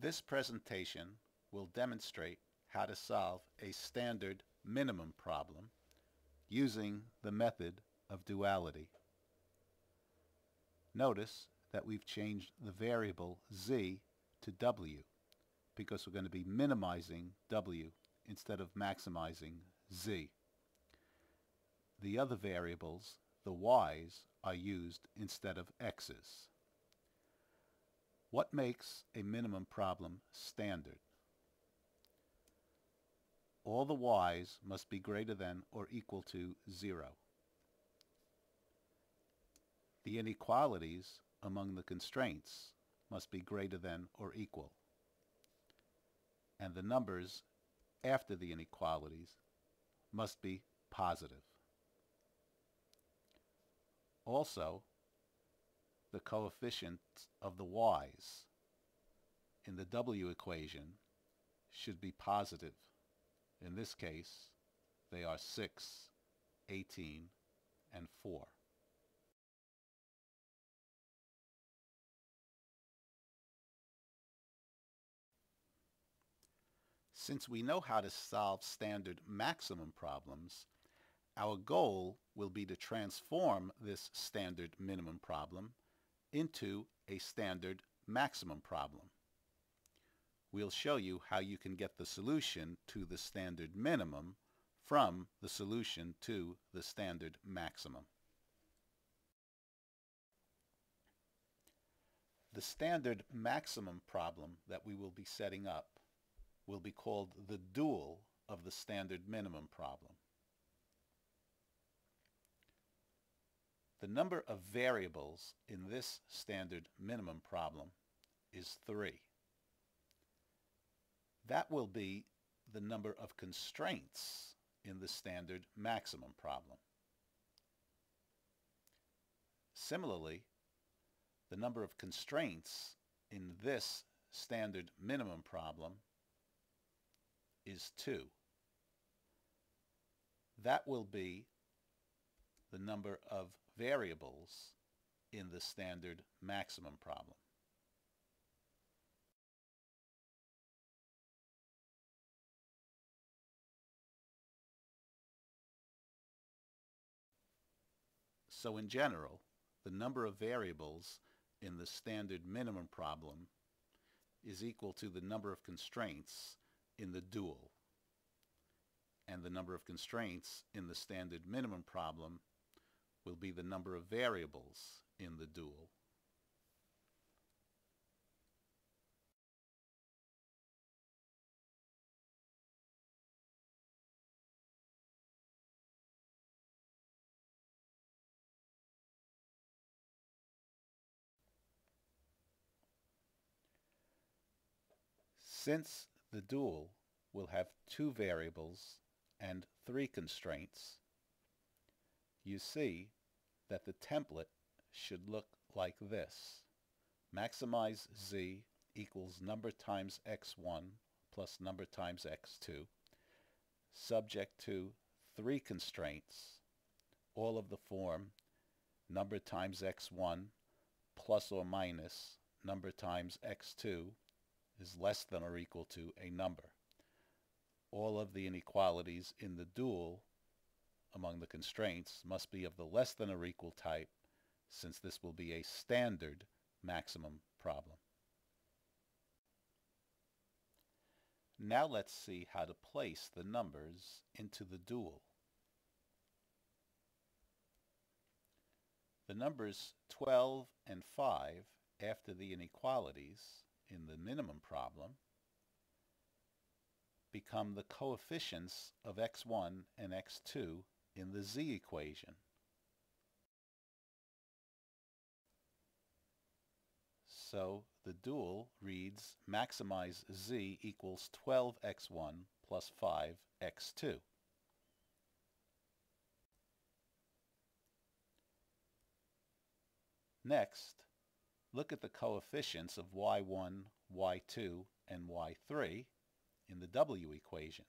This presentation will demonstrate how to solve a standard minimum problem using the method of duality. Notice that we've changed the variable z to w because we're going to be minimizing w instead of maximizing z. The other variables, the y's, are used instead of x's. What makes a minimum problem standard? All the y's must be greater than or equal to 0. The inequalities among the constraints must be greater than or equal. And the numbers after the inequalities must be positive. Also, the coefficients of the y's in the w equation should be positive. In this case, they are 6, 18, and 4. Since we know how to solve standard maximum problems, our goal will be to transform this standard minimum problem into a standard maximum problem. We'll show you how you can get the solution to the standard minimum from the solution to the standard maximum. The standard maximum problem that we will be setting up will be called the dual of the standard minimum problem. The number of variables in this standard minimum problem is 3. That will be the number of constraints in the standard maximum problem. Similarly, the number of constraints in this standard minimum problem is 2. That will be the number of variables in the standard maximum problem. So in general, the number of variables in the standard minimum problem is equal to the number of constraints in the dual. And the number of constraints in the standard minimum problem will be the number of variables in the dual. Since the dual will have two variables and three constraints, you see that the template should look like this. Maximize z equals number times x1 plus number times x2, subject to three constraints, all of the form number times x1 plus or minus number times x2 is less than or equal to a number. All of the inequalities in the dual among the constraints must be of the less than or equal type since this will be a standard maximum problem. Now let's see how to place the numbers into the dual. The numbers 12 and 5 after the inequalities in the minimum problem become the coefficients of x1 and x2 in the z equation. So the dual reads maximize z equals 12x1 plus 5x2. Next, look at the coefficients of y1, y2, and y3 in the w equation.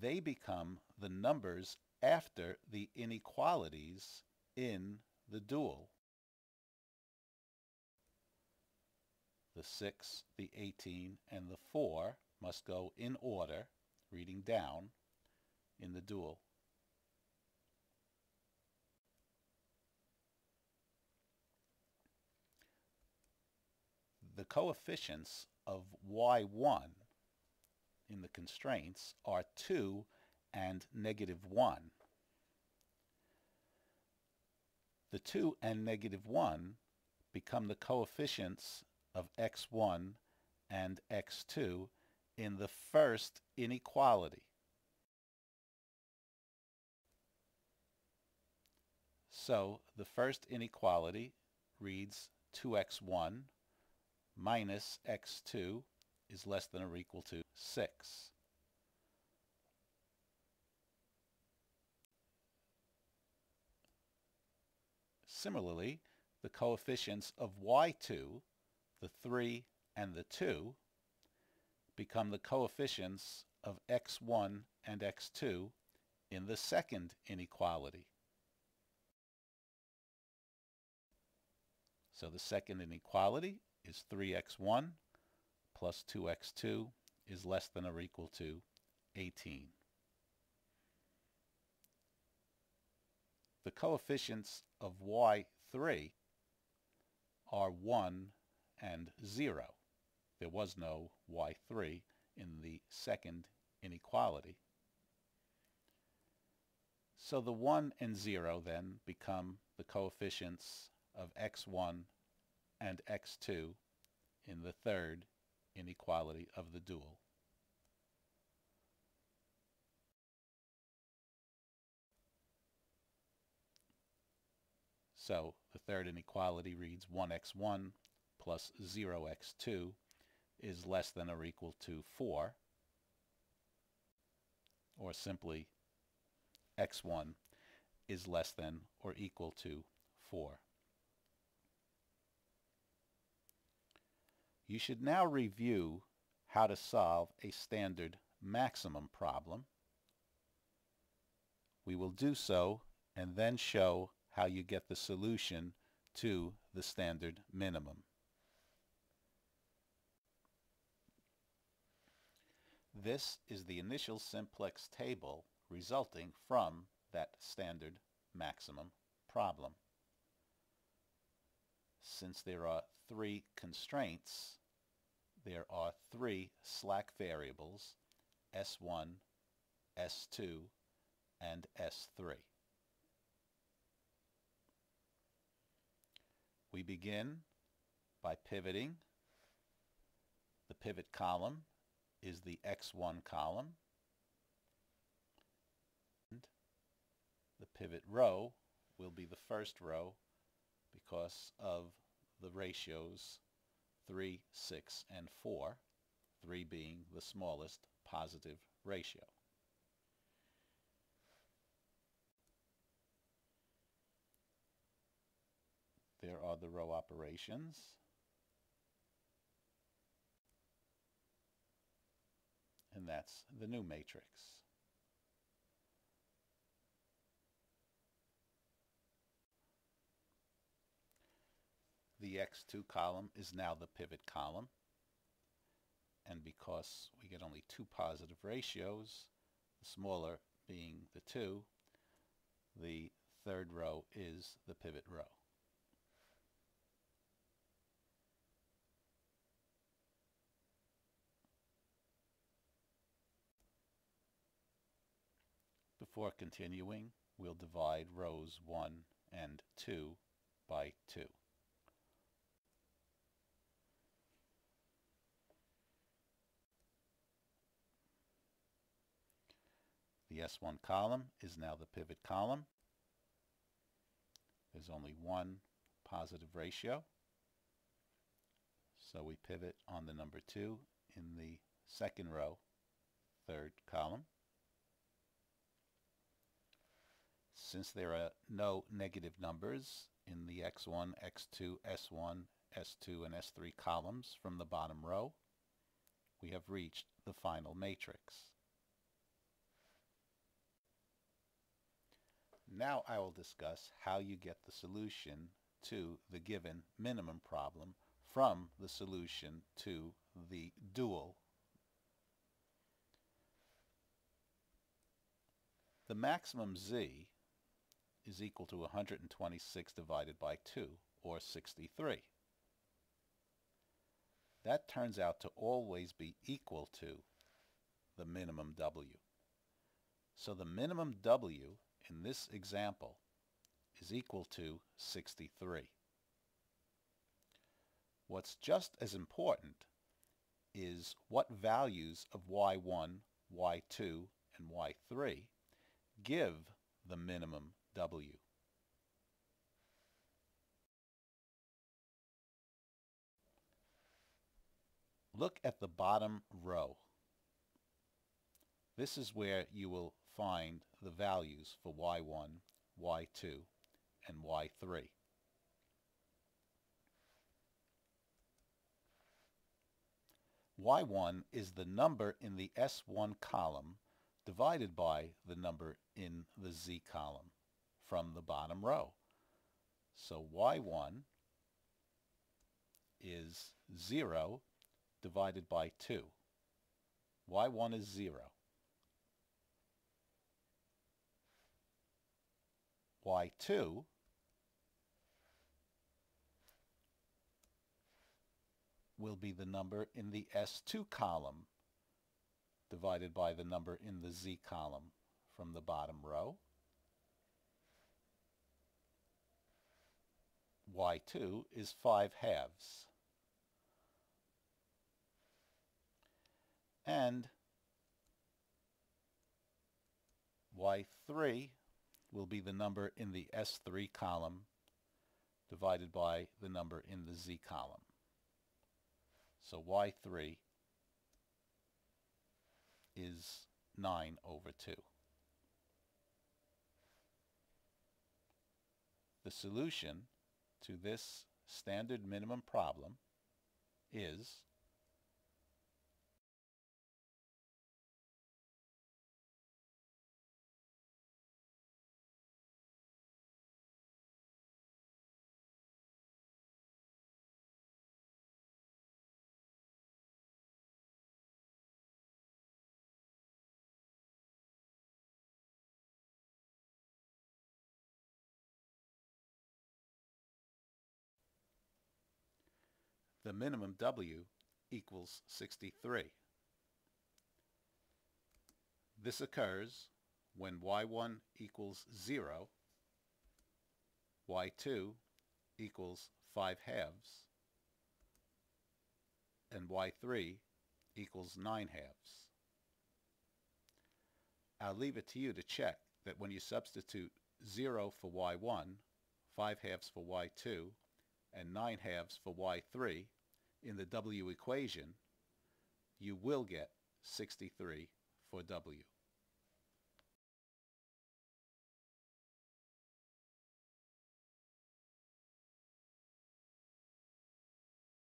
They become the numbers after the inequalities in the dual. The 6, the 18, and the 4 must go in order, reading down, in the dual. The coefficients of y1 in the constraints are 2 and negative 1. The 2 and negative 1 become the coefficients of x1 and x2 in the first inequality. So the first inequality reads 2x1 minus x2 is less than or equal to 6. Similarly, the coefficients of y2, the 3 and the 2, become the coefficients of x1 and x2 in the second inequality. So the second inequality is 3x1 plus 2x2 is less than or equal to 18. The coefficients of y3 are 1 and 0. There was no y3 in the second inequality. So the 1 and 0 then become the coefficients of x1 and x2 in the third inequality of the dual. So the third inequality reads 1x1 plus 0x2 is less than or equal to 4, or simply x1 is less than or equal to 4. You should now review how to solve a standard maximum problem. We will do so and then show how you get the solution to the standard minimum. This is the initial simplex table resulting from that standard maximum problem. Since there are three constraints, there are three slack variables, S1, S2, and S3. We begin by pivoting. The pivot column is the X1 column. And the pivot row will be the first row because of the ratios 3, 6, and 4, 3 being the smallest positive ratio. There are the row operations. And that's the new matrix. The x2 column is now the pivot column. And because we get only two positive ratios, the smaller being the 2, the third row is the pivot row. Before continuing, we'll divide rows 1 and 2 by 2. The S1 column is now the pivot column. There's only one positive ratio. So we pivot on the number 2 in the second row, third column. Since there are no negative numbers in the x1, x2, s1, s2, and s3 columns from the bottom row, we have reached the final matrix. Now I will discuss how you get the solution to the given minimum problem from the solution to the dual. The maximum z is equal to 126 divided by 2, or 63. That turns out to always be equal to the minimum w. So the minimum w in this example is equal to 63. What's just as important is what values of y1, y2, and y3 give the minimum w. Look at the bottom row. This is where you will find the values for y1, y2, and y3. y1 is the number in the S1 column divided by the number in the Z column from the bottom row. So y1 is 0 divided by 2. y1 is 0. Y2 will be the number in the S2 column divided by the number in the Z column from the bottom row. y2 is 5 halves. And y3 will be the number in the S3 column divided by the number in the Z column. So y3 is 9 over 2. The solution to this standard minimum problem is the minimum W equals 63. This occurs when y1 equals 0, y2 equals 5 halves, and y3 equals 9 halves. I'll leave it to you to check that when you substitute 0 for y1, 5 halves for y2, and 9 halves for y3, in the W equation, you will get 63 for W.